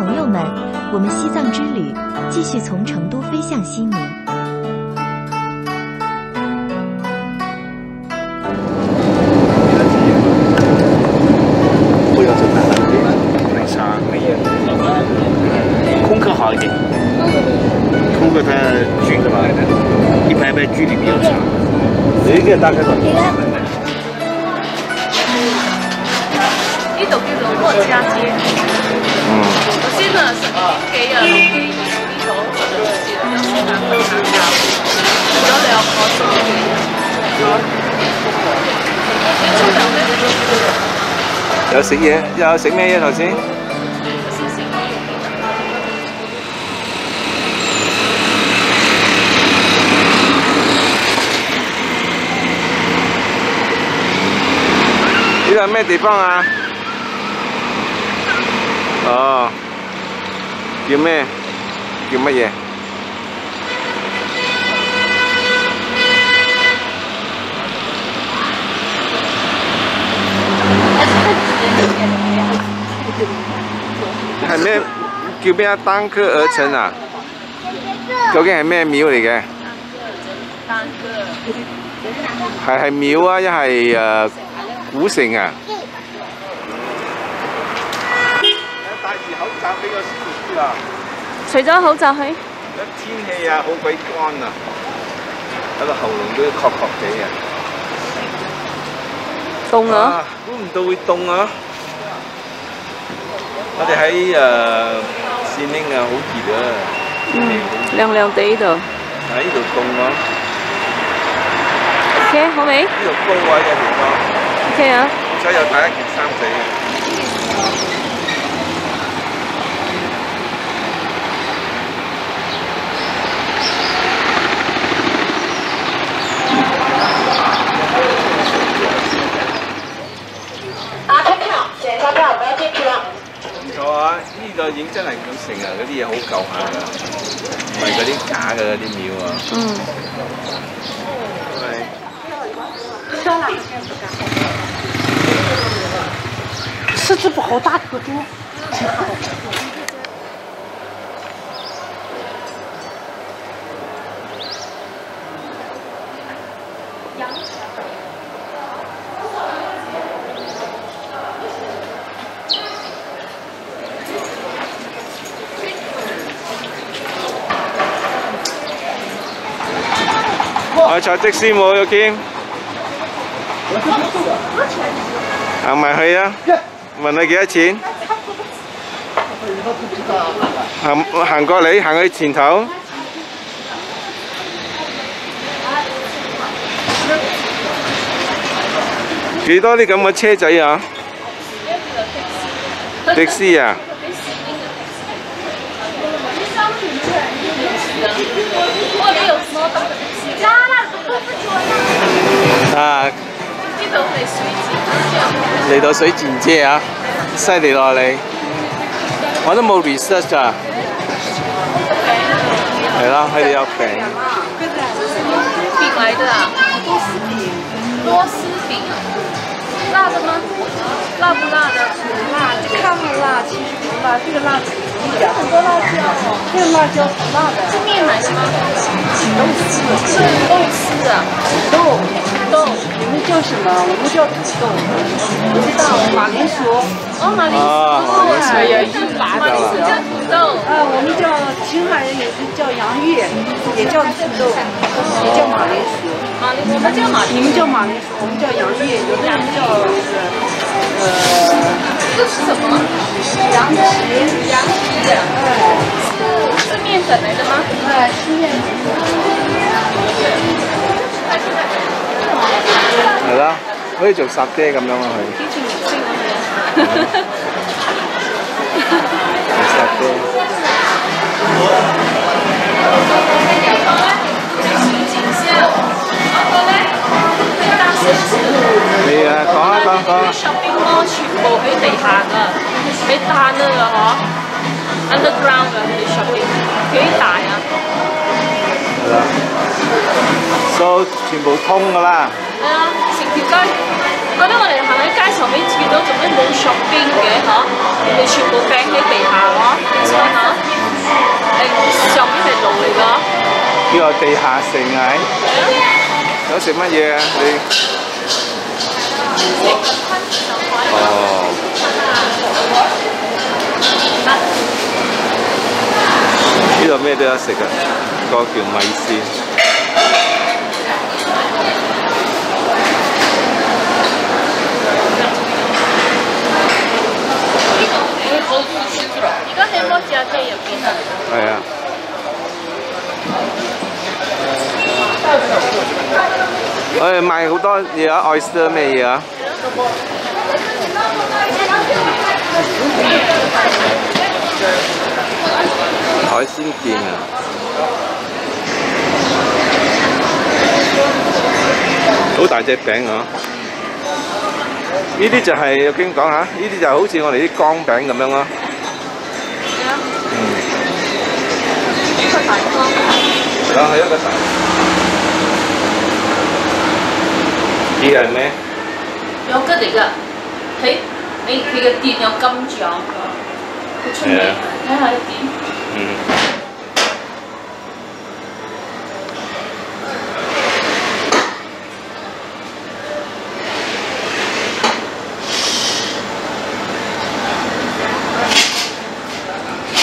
朋友们，我们西藏之旅继续从成都飞向西宁。不要走大了，没啥，没有。空客好一点，空客它距离嘛，一排排距离比较长。这个大概多少？呢度叫做莫家街。啊，十點幾啊，六幾呢度就直接有時間去行教，咗兩個鐘幾。你沖涼咩？有食嘢，有食咩嘢頭先？呢度係咩地方啊？哦，叫咩？叫乜嘢？係咩？叫咩啊？單科而成啊？究竟係咩廟嚟嘅？係係廟啊，一係誒古城啊？口罩比較舒服啲啦。除咗口罩係天氣啊，好鬼乾啊，喺個喉嚨都確確地啊。凍啊！估唔到會凍啊！我哋喺誒善寧啊，好熱啊，天氣好熱涼涼地度。但係呢度凍啊，OK 好未呢度高位嘅地方，？OK 啊。好彩有帶一件衫仔嘅。打开票，检查票，不要进去了。唔錯啊！呢個影真係咁成啊，嗰啲嘢好舊下㗎，唔係嗰啲假嘅嗰啲廟啊。嗯。係。狮子不好打特多。我坐的士冇要見，行埋去啊！問佢幾多錢？行行過嚟，行去前頭。幾多啲咁嘅車仔啊？的士啊？我哋有摩托的士，啊！呢度係水節，嚟到水前街啊，犀利咯你！我都冇 research 啊。係啦，佢哋有餅。餅來的啊，螺絲餅啊，辣的嗎？辣不辣的？辣，这看不辣，其实不辣，这个辣很多辣椒哦，这个辣椒不辣的。是面奶是吗？豆丝，是豆丝的，豆，豆。你们叫什么？我们叫土豆，不知道马铃薯。哦，马铃薯。薯，也叫马铃薯。叫土豆，啊，我们叫青海人也是叫洋芋，也叫土豆，也叫马铃薯。马铃我们叫马铃你们叫马铃薯，我们叫洋芋，有的人叫是呃这是什么？羊皮，羊皮的，是是面粉来的吗？哎，吃面係啦，好似做殺爹咁樣啊佢。幾似明星咁樣。做殺爹。全部通噶啦。係啊，成條街，觉得我哋行喺街上面見到做咩冇上边嘅嗬？人哋全部掟喺地下喎，你知唔？係上边係路嚟噶。呢個地下城嚟。係啊。想食乜嘢啊？你？食。哦。呢度咩都有食嘅，個叫米線。摩士街入邊啊。係啊。我哋賣好多嘢啊，oyster 咩嘢啊？海鮮店啊！好大隻餅啊！呢啲就係我經講下，呢啲就好似我哋啲乾餅咁樣咯。嗯。啊，係一個大。呢個係咩？有吉嚟㗎，喺你佢嘅店有金獎，好出名，睇下啲點。嗯。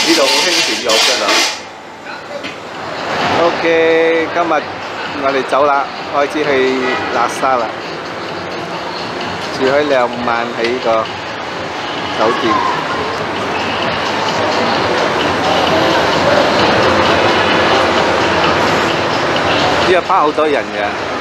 呢度好興食肉㗎啦。今日我哋走啦，開始去喇沙啦，住喺兩晚喺個酒店。呢個巴好多人嘅。